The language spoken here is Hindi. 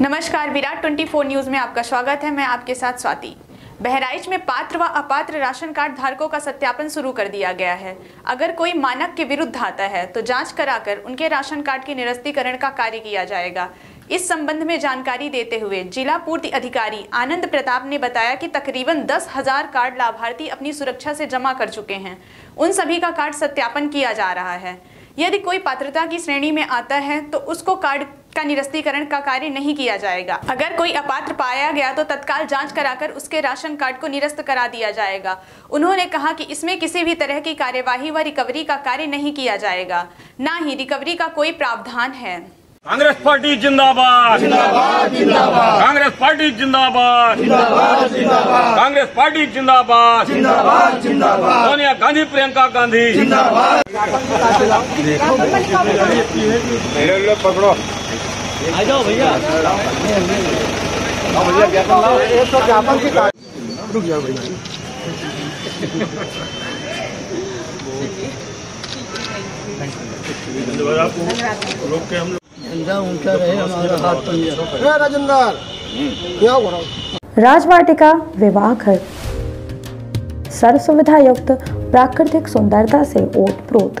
नमस्कार विराट 24 न्यूज़ में आपका स्वागत है। मैं आपके साथ स्वाति। बहराइच में पात्र व अपात्र राशन कार्ड धारकों का सत्यापन शुरू कर दिया गया है। अगर कोई मानक के विरुद्ध आता है तो जाँच कराकर उनके राशन कार्ड के निरस्तीकरण का कार्य किया जाएगा। इस संबंध में जानकारी देते हुए जिला पूर्ति अधिकारी आनंद प्रताप ने बताया कि तकरीबन दस हज़ार कार्ड लाभार्थी अपनी सुरक्षा से जमा कर चुके हैं। उन सभी का कार्ड सत्यापन किया जा रहा है। यदि कोई पात्रता की श्रेणी में आता है तो उसको कार्ड का निरस्तीकरण का कार्य नहीं किया जाएगा। अगर कोई अपात्र पाया गया तो तत्काल जाँच कराकर उसके राशन कार्ड को निरस्त करा दिया जाएगा। उन्होंने कहा कि इसमें किसी भी तरह की कार्यवाही व रिकवरी का कार्य नहीं किया जाएगा। न ही रिकवरी का कोई प्रावधान है। कांग्रेस पार्टी जिंदाबाद। जिंदाबाद जिंदाबाद। कांग्रेस पार्टी जिंदाबाद। जिंदाबाद जिंदाबाद। कांग्रेस पार्टी जिंदाबाद। जिंदाबाद जिंदाबाद। सोनिया गांधी प्रियंका गांधी। पकड़ो। झंडा ऊँचा रहे हमारा हाथ पंजा राजेंद्र। क्या हो रहा राजवाटिका विवाह घर सर्व सुविधा युक्त प्राकृतिक सुंदरता से ओत प्रोत